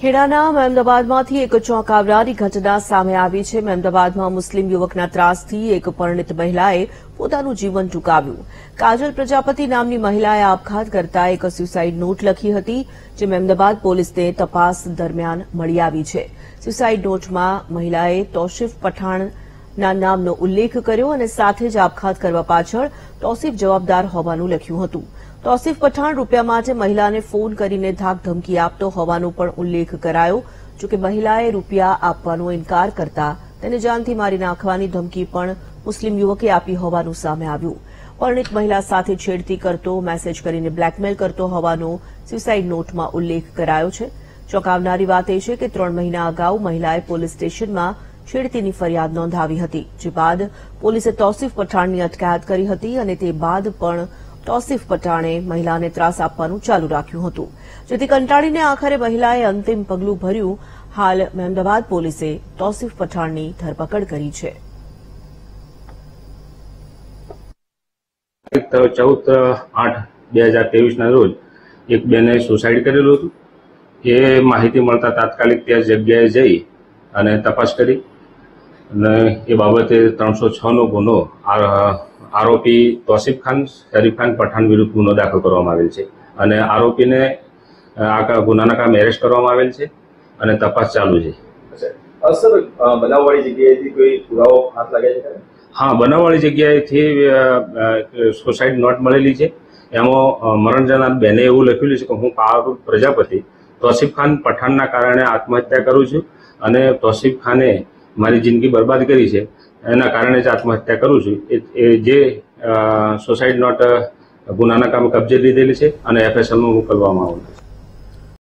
ખેડાના મહેમદાબાદમાંથી એક ચોંકાવનારી ઘટના સામે આવી છે. મહેમદાબાદમાં મુસ્લિમ યુવકના ત્રાસથી એક પરિણિત મહિલાએ પોતાનું જીવન ટૂંકાવ્યું. કાજલ પ્રજાપતિ નામની મહિલાએ આપઘાત કરતા એક સ્યુસાઇડ નોટ લખી હતી, જે મહેમદાબાદ પોલીસને તપાસ દરમિયાન મળી આવી છે. સ્યુસાઇડ નોટમાં મહિલાએ તોશીફ પઠાણના નામનો ઉલ્લેખ કર્યો અને સાથે જ આપઘાત કરવા પાછળ તોસીફ જવાબદાર હોવાનું લખ્યું હતું. તૌસીફ પઠાણ રૂપિયા માટે મહિલાને ફોન કરીને ધાક ધમકી આપતો હોવાનો પણ ઉલ્લેખ કરાયો, જોકે મહિલાએ રૂપિયા આપવાનો ઇન્કાર કરતા તેને જાનથી મારી નાખવાની ધમકી પણ મુસ્લિમ યુવકે આપી હોવાનું સામે આવ્યું. પરણિત મહિલા સાથે છેડતી કરતો, મેસેજ કરીને બ્લેકમેલ કરતો હોવાનો સ્યુસાઇડ નોટમાં ઉલ્લેખ કરાયો છે. ચોંકાવનારી વાત એ છે કે ત્રણ મહિના અગાઉ મહિલાએ પોલીસ સ્ટેશનમાં છેડતીની ફરિયાદ નોંધાવી હતી, જે બાદ પોલીસે તોસીફ પઠાણની અટકાયત કરી હતી અને તે બાદ પણ તૌસીફ પઠાણે મહિલાને ત્રાસ આપવાનું ચાલુ રાખ્યું હતું. જેથી કંટાળીને આખરે મહિલાએ અંતિમ પગલું ભર્યું. હાલ મહેમદાબાદ પોલીસે તૌસીફ પઠાણની ધરપકડ કરી છે. ચૌદ આઠ બે હજાર તેવીસના રોજ એક બેને સુસાઇડ કરેલું હતું. એ માહિતી મળતા તાત્કાલિક ત્યાં જગ્યાએ જઈ અને તપાસ કરી. અને એ બાબતે ત્રણસો છનો ગુનો આ- આરોપી તોસીફ ખાન શરીફ ખાન પઠાણ વિરુદ્ધ ગુનો દાખલ કરવામાં આવેલ છે. અને આરોપીને આ ગુનાના કામે એરેસ્ટ કરવામાં આવેલ છે અને તપાસ ચાલુ છે. સર બનાવવાળી જગ્યાએથી કોઈ પુરાવો હાથ લાગ્યા છે હા બનાવવાળી જગ્યાએથી સુસાઇડ નોટ મળેલી છે. એમાં અ, મરણ જનાર બેને એવું લખેલું છે કે હું પાવર પ્રજાપતિ તોસીફ ખાન પઠાણના કારણે આત્મહત્યા કરું છું અને તોસીફ ખાને મારી જિંદગી બરબાદ કરી છે. એના કારણે જ આત્મહત્યા કરું છું. એ જે સુસાઇડ નોટ ગુનાના કામ કબજે લીધેલી છે અને એફએસએલમાં મોકલવામાં આવેલી છે.